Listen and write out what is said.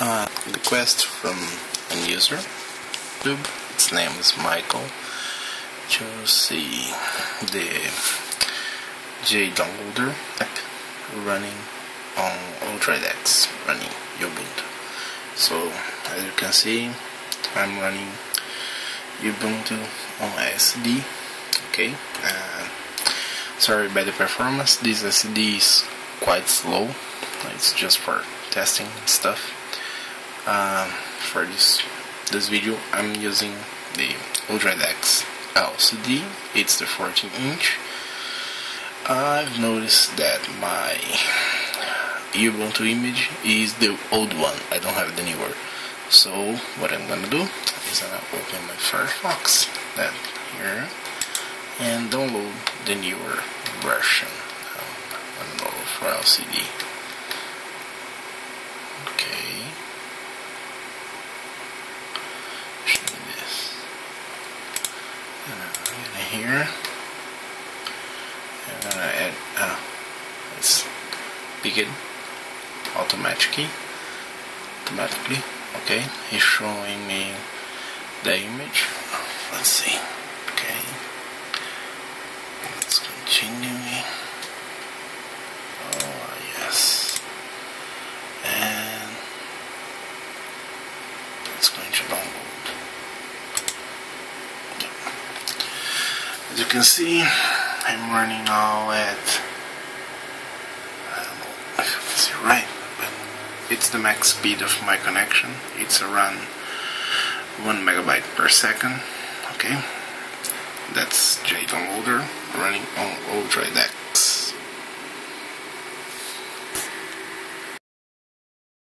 uh, request from a user. Its name is Michael. To see the JDownloader app running on ODROID-X, running Ubuntu. So as you can see, I'm running Ubuntu on SD. Okay. Uh, sorry about the performance. This SD is quite slow. It's just for testing stuff. Uh, for this this video, I'm using the ODROID-X LCD. It's the 14 inch. I've noticed that my Ubuntu image is the old one. I don't have the newer. So what I'm gonna do is I'm gonna open my Firefox that here and download the newer version. Um, download for LCD. Okay. Show me this. And I'm here. I'm gonna add. Uh, let's begin automatically. Automatically. Okay, he's showing me the image. Let's see. Okay. Let's continue. Oh, yes. And it's going to download. As you can see, I'm running now at. I don't know right, but it's the max speed of my connection. It's around 1 megabyte per second. Okay, that's JDownloader running on ODROID-X.